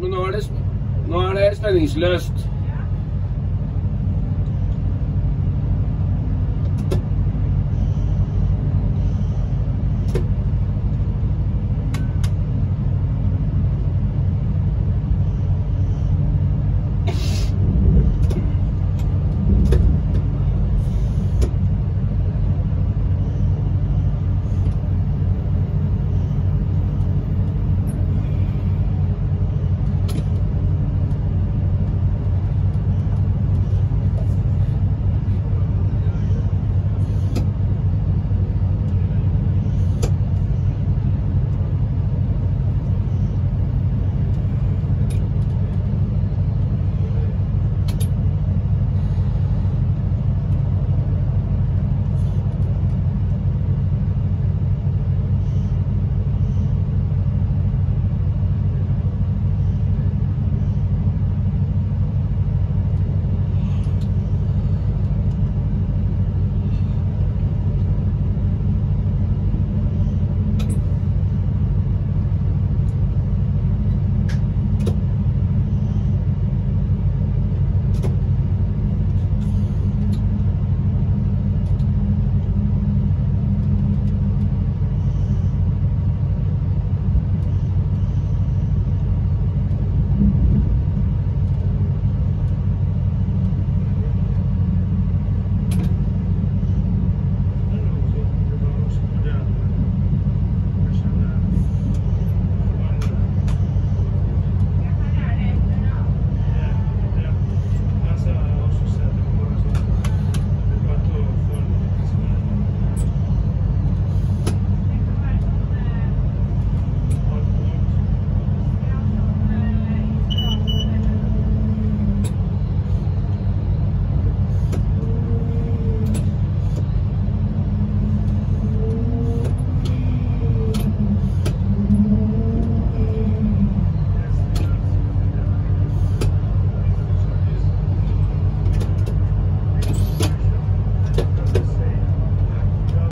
men nå er det, nå er det spenningsløst.